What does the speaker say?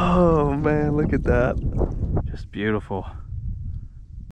Oh man, look at that. Just beautiful.